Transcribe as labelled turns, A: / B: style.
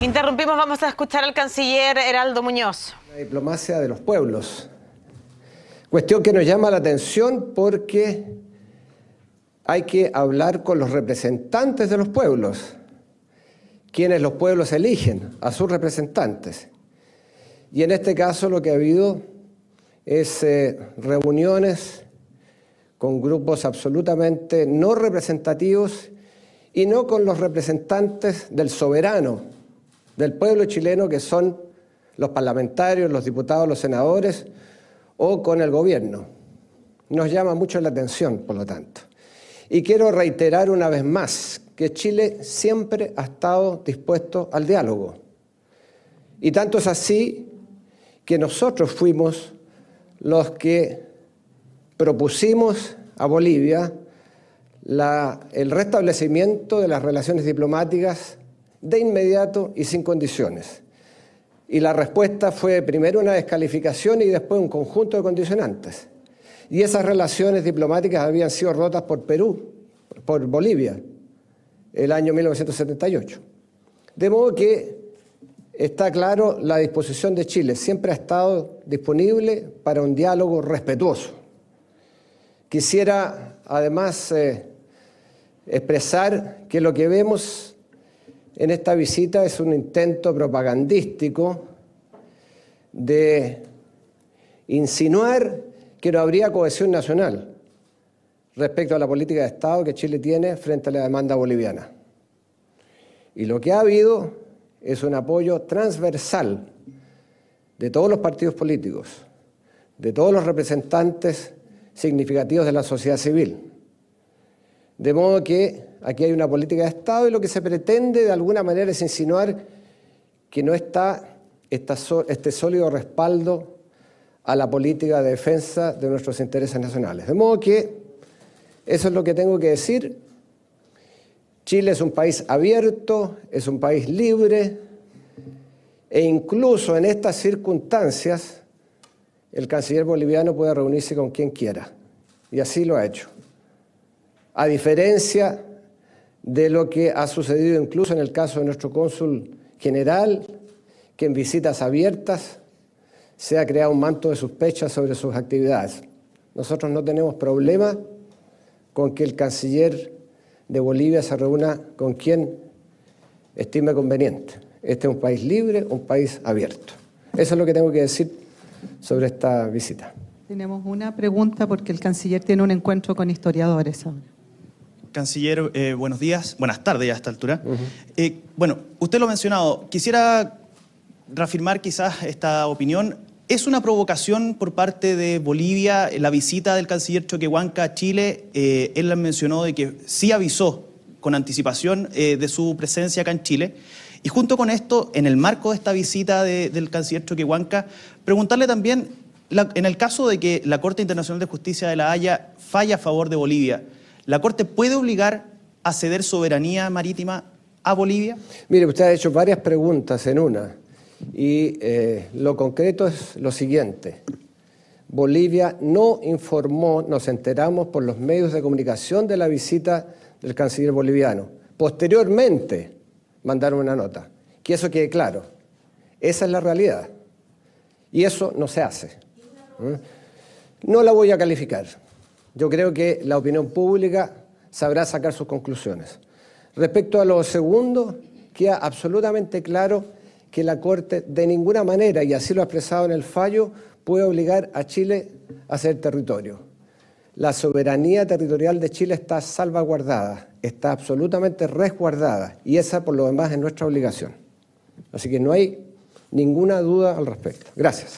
A: Interrumpimos, vamos a escuchar al canciller Heraldo Muñoz.
B: La diplomacia de los pueblos. Cuestión que nos llama la atención porque hay que hablar con los representantes de los pueblos, quienes los pueblos eligen a sus representantes. Y en este caso lo que ha habido es eh, reuniones con grupos absolutamente no representativos y no con los representantes del soberano del pueblo chileno, que son los parlamentarios, los diputados, los senadores, o con el gobierno. Nos llama mucho la atención, por lo tanto. Y quiero reiterar una vez más que Chile siempre ha estado dispuesto al diálogo. Y tanto es así que nosotros fuimos los que propusimos a Bolivia el restablecimiento de las relaciones diplomáticas de inmediato y sin condiciones. Y la respuesta fue primero una descalificación y después un conjunto de condicionantes. Y esas relaciones diplomáticas habían sido rotas por Perú, por Bolivia, el año 1978. De modo que está claro la disposición de Chile, siempre ha estado disponible para un diálogo respetuoso. Quisiera además eh, expresar que lo que vemos en esta visita es un intento propagandístico de insinuar que no habría cohesión nacional respecto a la política de Estado que Chile tiene frente a la demanda boliviana. Y lo que ha habido es un apoyo transversal de todos los partidos políticos, de todos los representantes significativos de la sociedad civil. De modo que aquí hay una política de Estado y lo que se pretende de alguna manera es insinuar que no está este sólido respaldo a la política de defensa de nuestros intereses nacionales. De modo que eso es lo que tengo que decir. Chile es un país abierto, es un país libre e incluso en estas circunstancias el canciller boliviano puede reunirse con quien quiera. Y así lo ha hecho. A diferencia de lo que ha sucedido incluso en el caso de nuestro cónsul general, que en visitas abiertas se ha creado un manto de sospecha sobre sus actividades. Nosotros no tenemos problema con que el canciller de Bolivia se reúna con quien estime conveniente. Este es un país libre, un país abierto. Eso es lo que tengo que decir sobre esta visita.
C: Tenemos una pregunta porque el canciller tiene un encuentro con historiadores ahora.
D: Canciller, eh, buenos días, buenas tardes a esta altura. Eh, bueno, usted lo ha mencionado, quisiera reafirmar quizás esta opinión. ¿Es una provocación por parte de Bolivia la visita del canciller Choquehuanca a Chile? Eh, él mencionó de que sí avisó con anticipación de su presencia acá en Chile. Y junto con esto, en el marco de esta visita del canciller Choquehuanca, preguntarle también, en el caso de que la Corte Internacional de Justicia de la Haya falla a favor de Bolivia, ¿La Corte puede obligar a ceder soberanía marítima a Bolivia?
B: Mire, usted ha hecho varias preguntas en una y eh, lo concreto es lo siguiente. Bolivia no informó, nos enteramos por los medios de comunicación de la visita del canciller boliviano. Posteriormente mandaron una nota. Que eso quede claro. Esa es la realidad. Y eso no se hace. ¿Mm? No la voy a calificar. Yo creo que la opinión pública sabrá sacar sus conclusiones. Respecto a lo segundo, queda absolutamente claro que la Corte de ninguna manera, y así lo ha expresado en el fallo, puede obligar a Chile a ser territorio. La soberanía territorial de Chile está salvaguardada, está absolutamente resguardada, y esa por lo demás es nuestra obligación. Así que no hay ninguna duda al respecto. Gracias.